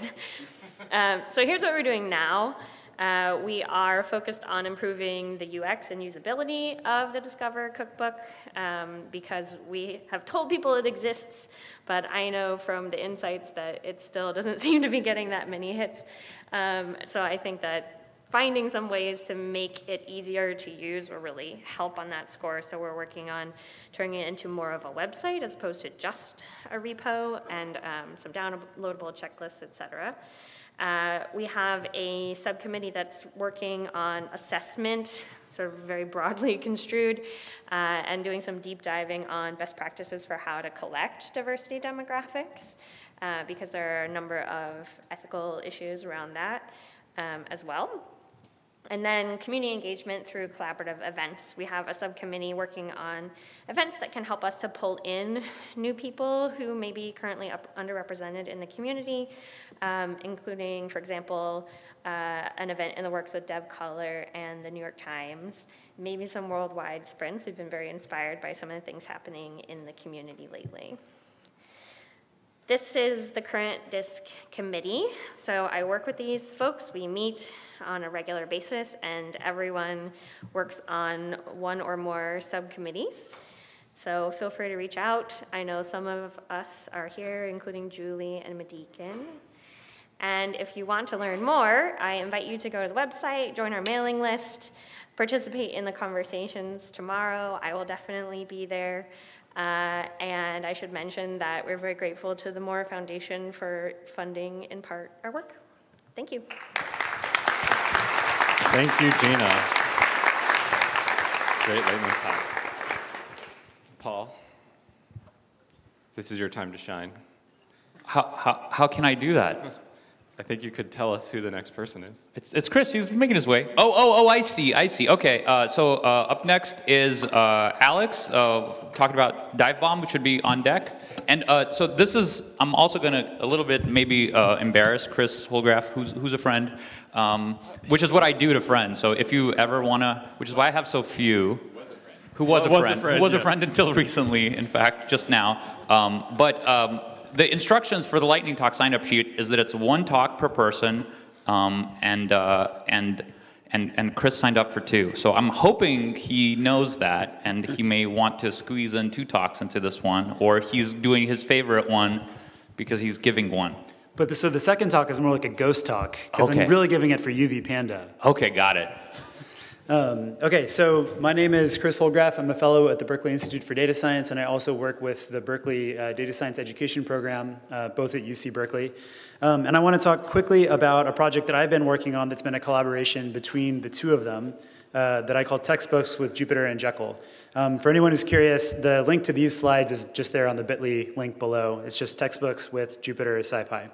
Speaker 10: um, so here's what we're doing now. Uh, we are focused on improving the UX and usability of the Discover Cookbook um, because we have told people it exists, but I know from the insights that it still doesn't seem to be getting that many hits. Um, so I think that finding some ways to make it easier to use will really help on that score. So we're working on turning it into more of a website as opposed to just a repo and um, some downloadable checklists, et cetera. Uh, we have a subcommittee that's working on assessment, sort of very broadly construed, uh, and doing some deep diving on best practices for how to collect diversity demographics, uh, because there are a number of ethical issues around that um, as well. And then community engagement through collaborative events. We have a subcommittee working on events that can help us to pull in new people who may be currently up, underrepresented in the community, um, including, for example, uh, an event in the works with Dev Color and the New York Times, maybe some worldwide sprints. We've been very inspired by some of the things happening in the community lately. This is the current DISC committee. So I work with these folks. We meet on a regular basis, and everyone works on one or more subcommittees. So feel free to reach out. I know some of us are here, including Julie and Madikin. And if you want to learn more, I invite you to go to the website, join our mailing list, participate in the conversations tomorrow. I will definitely be there. Uh, and I should mention that we're very grateful to the Moore Foundation for funding in part our work. Thank you.
Speaker 1: Thank you, Gina. Great lightning talk. Paul, this is your time to shine.
Speaker 3: How, how, how can I do that?
Speaker 1: I think you could tell us who the next person is.
Speaker 3: It's, it's Chris. He's making his way. Oh, oh, oh, I see. I see. Okay. Uh, so uh, up next is uh, Alex uh, talking about Dive Bomb, which should be on deck. And uh, so this is, I'm also going to a little bit maybe uh, embarrass Chris Holdgraf, who's, who's a friend, um, which is what I do to friends. So if you ever want to, which is why I have so few. Who was,
Speaker 1: well,
Speaker 3: a, friend,
Speaker 1: was a friend?
Speaker 3: Who was
Speaker 1: yeah.
Speaker 3: a friend until recently, in fact, just now. Um, but um, the instructions for the lightning talk sign up sheet is that it's one talk per person um, and, uh, and, and, and Chris signed up for two. So I'm hoping he knows that and he may want to squeeze in two talks into this one or he's doing his favorite one because he's giving one.
Speaker 11: But the, so the second talk is more like a ghost talk because
Speaker 3: Okay.
Speaker 11: I'm really giving it for Yuvi Panda.
Speaker 3: Okay, got it.
Speaker 11: Um, okay, so my name is Chris Holdgraf. I'm a fellow at the Berkeley Institute for Data Science, and I also work with the Berkeley uh, Data Science Education Program, uh, both at UC Berkeley. Um, and I want to talk quickly about a project that I've been working on that's been a collaboration between the two of them uh, that I call Textbooks with Jupyter and Jekyll. Um, for anyone who's curious, the link to these slides is just there on the bit.ly link below. It's just textbooks with Jupyter and SciPy.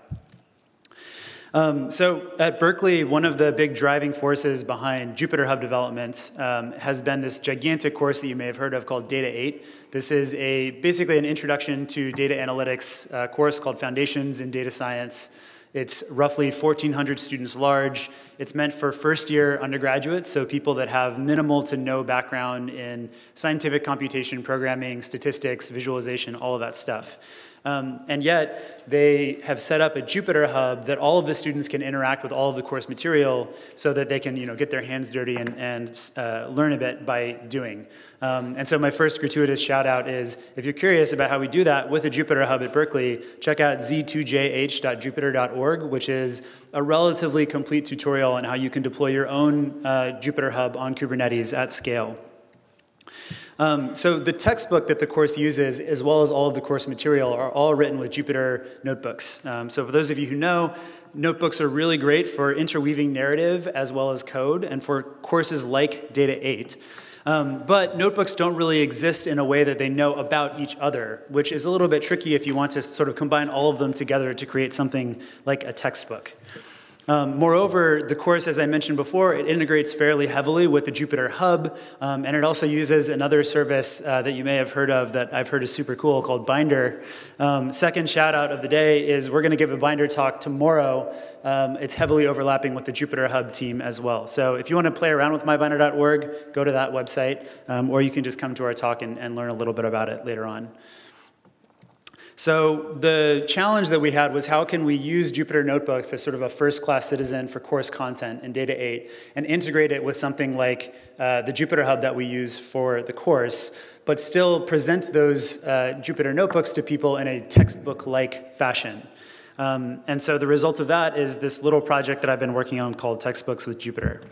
Speaker 11: Um, so at Berkeley, one of the big driving forces behind Jupyter Hub development um, has been this gigantic course that you may have heard of called Data 8. This is a basically an introduction to data analytics uh, course called Foundations in Data Science. It's roughly 1,400 students large. It's meant for first year undergraduates, so people that have minimal to no background in scientific computation, programming, statistics, visualization, all of that stuff. Um, and yet, they have set up a Jupyter Hub that all of the students can interact with all of the course material so that they can you know, get their hands dirty and, and uh, learn a bit by doing. Um, and so my first gratuitous shout out is, if you're curious about how we do that with a Jupyter Hub at Berkeley, check out z2jh.jupyter.org, which is a relatively complete tutorial on how you can deploy your own uh, Jupyter Hub on Kubernetes at scale. Um, so the textbook that the course uses, as well as all of the course material, are all written with Jupyter notebooks. Um, so for those of you who know, notebooks are really great for interweaving narrative as well as code, and for courses like Data 8. Um, but notebooks don't really exist in a way that they know about each other, which is a little bit tricky if you want to sort of combine all of them together to create something like a textbook. Um, moreover, the course, as I mentioned before, it integrates fairly heavily with the Jupyter Hub, um, and it also uses another service uh, that you may have heard of that I've heard is super cool called Binder. Um, second shout out of the day is we're going to give a Binder talk tomorrow. Um, it's heavily overlapping with the Jupyter Hub team as well. So if you want to play around with mybinder.org, go to that website, um, or you can just come to our talk and, and learn a little bit about it later on. So the challenge that we had was how can we use Jupyter Notebooks as sort of a first-class citizen for course content in Data 8 and integrate it with something like uh, the Jupyter Hub that we use for the course, but still present those uh, Jupyter Notebooks to people in a textbook-like fashion. Um, and so the result of that is this little project that I've been working on called Textbooks with Jupyter.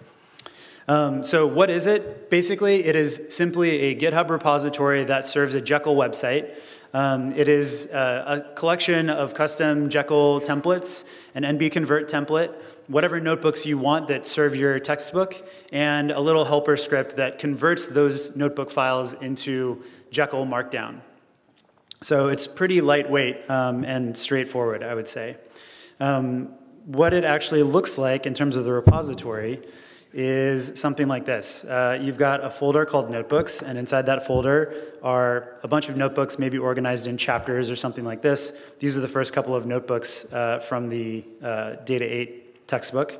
Speaker 11: Um, so what is it? Basically, it is simply a GitHub repository that serves a Jekyll website um, it is uh, a collection of custom Jekyll templates, an NB convert template, whatever notebooks you want that serve your textbook, and a little helper script that converts those notebook files into Jekyll Markdown. So it's pretty lightweight um, and straightforward, I would say. Um, what it actually looks like in terms of the repository is something like this. Uh, you've got a folder called Notebooks, and inside that folder are a bunch of notebooks, maybe organized in chapters or something like this. These are the first couple of notebooks uh, from the uh, Data 8 textbook.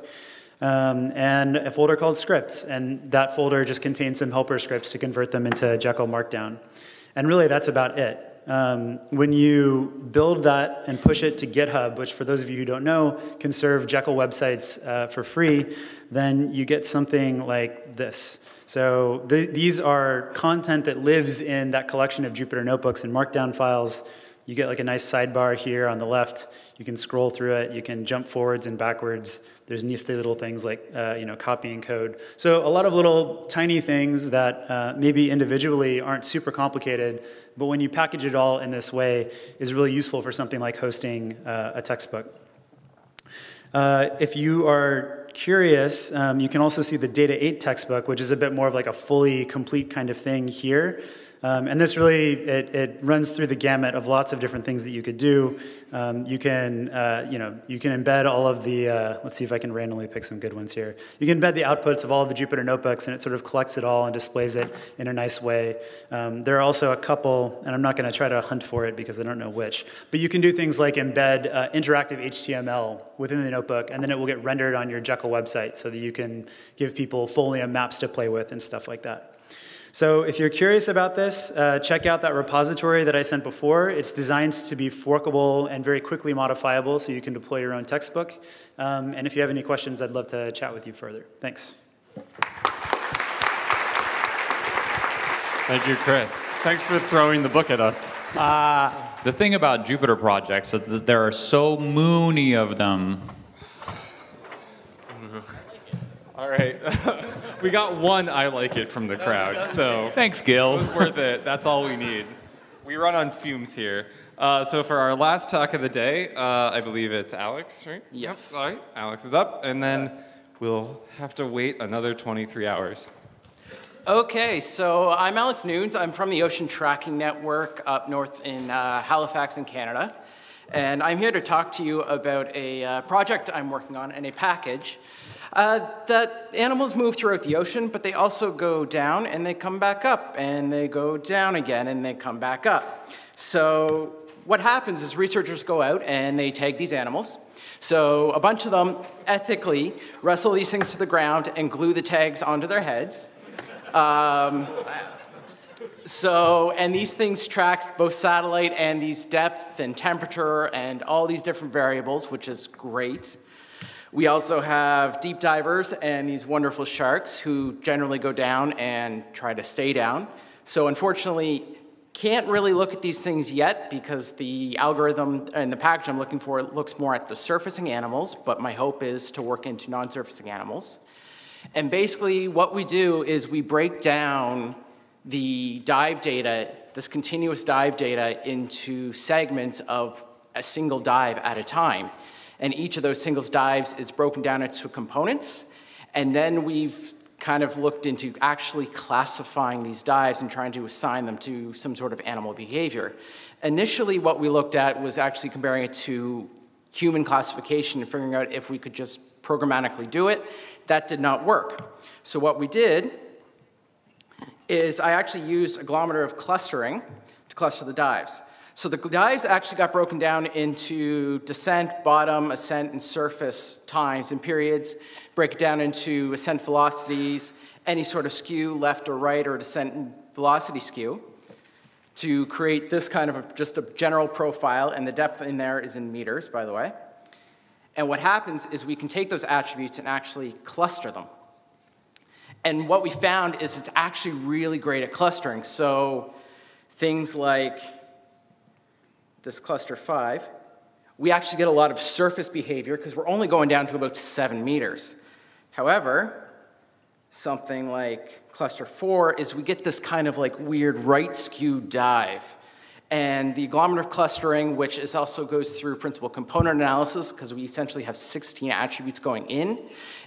Speaker 11: Um, and a folder called Scripts, and that folder just contains some helper scripts to convert them into Jekyll Markdown. And really, that's about it. Um, when you build that and push it to GitHub, which for those of you who don't know, can serve Jekyll websites uh, for free, then you get something like this. So th these are content that lives in that collection of Jupyter notebooks and markdown files. You get like a nice sidebar here on the left. You can scroll through it. You can jump forwards and backwards. There's nifty little things like uh, you know copying code. So a lot of little tiny things that uh, maybe individually aren't super complicated, but when you package it all in this way, is really useful for something like hosting uh, a textbook. Uh, if you are curious, um, you can also see the Data 8 textbook, which is a bit more of like a fully complete kind of thing here. Um, and this really, it, it, runs through the gamut of lots of different things that you could do. Um, you can, uh, you know, you can embed all of the, uh, let's see if I can randomly pick some good ones here. You can embed the outputs of all of the Jupyter notebooks and it sort of collects it all and displays it in a nice way. Um, there are also a couple, and I'm not gonna try to hunt for it because I don't know which, but you can do things like embed uh, interactive HTML within the notebook and then it will get rendered on your Jekyll website so that you can give people Folium maps to play with and stuff like that. So if you're curious about this, uh, check out that repository that I sent before. It's designed to be forkable and very quickly modifiable so you can deploy your own textbook. Um, and if you have any questions, I'd love to chat with you further. Thanks.
Speaker 1: Thank you, Chris. Thanks for throwing the book at us.
Speaker 3: Uh, the thing about Jupyter projects is that there are so many of them.
Speaker 1: All right. we got one I like it from the crowd, so.
Speaker 3: Thanks, Gil.
Speaker 1: It was worth it. That's all we need. We run on fumes here. Uh, so for our last talk of the day, uh, I believe it's Alex, right?
Speaker 12: Yes.
Speaker 1: Yep. All right. Alex is up, and then we'll have to wait another 23 hours.
Speaker 12: Okay, so I'm Alex Nunes. I'm from the Ocean Tracking Network up north in uh, Halifax in Canada. And I'm here to talk to you about a uh, project I'm working on and a package uh, that animals move throughout the ocean, but they also go down and they come back up, and they go down again and they come back up. So what happens is researchers go out and they tag these animals. So a bunch of them ethically wrestle these things to the ground and glue the tags onto their heads. Um, so, and these things track both satellite and these depth and temperature and all these different variables, which is great. We also have deep divers and these wonderful sharks who generally go down and try to stay down. So unfortunately, can't really look at these things yet because the algorithm and the package I'm looking for looks more at the surfacing animals, but my hope is to work into non-surfacing animals. And basically what we do is we break down the dive data, this continuous dive data into segments of a single dive at a time. And each of those singles dives is broken down into components. And then we've kind of looked into actually classifying these dives and trying to assign them to some sort of animal behavior. Initially, what we looked at was actually comparing it to human classification and figuring out if we could just programmatically do it. That did not work. So what we did is I actually used a agglomerate of clustering to cluster the dives. So the dives actually got broken down into descent, bottom, ascent, and surface times and periods, break it down into ascent velocities, any sort of skew, left or right, or descent velocity skew, to create this kind of a, just a general profile, and the depth in there is in meters, by the way. And what happens is we can take those attributes and actually cluster them. And what we found is it's actually really great at clustering. So things like this cluster five, we actually get a lot of surface behavior because we're only going down to about seven meters. However, something like cluster four is we get this kind of like weird right skew dive. And the agglomerative clustering, which is also goes through principal component analysis, because we essentially have 16 attributes going in,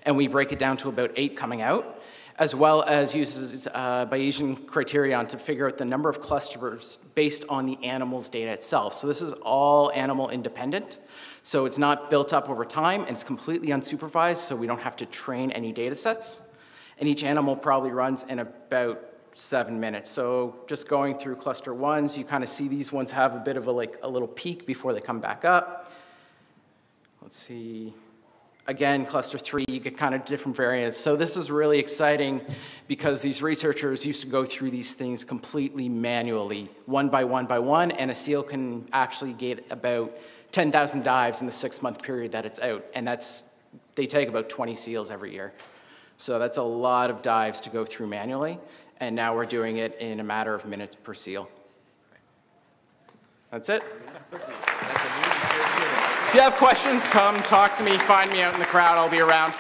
Speaker 12: and we break it down to about eight coming out as well as uses uh, Bayesian criterion to figure out the number of clusters based on the animal's data itself. So this is all animal independent. So it's not built up over time and it's completely unsupervised so we don't have to train any data sets. And each animal probably runs in about seven minutes. So just going through cluster ones, you kind of see these ones have a bit of a like a little peak before they come back up. Let's see, Again, cluster three, you get kind of different variants. So this is really exciting because these researchers used to go through these things completely manually, one by one by one, and a seal can actually get about 10,000 dives in the six month period that it's out. And that's, they take about 20 seals every year. So that's a lot of dives to go through manually. And now we're doing it in a matter of minutes per seal. That's it. If you have questions, come talk to me, find me out in the crowd, I'll be around.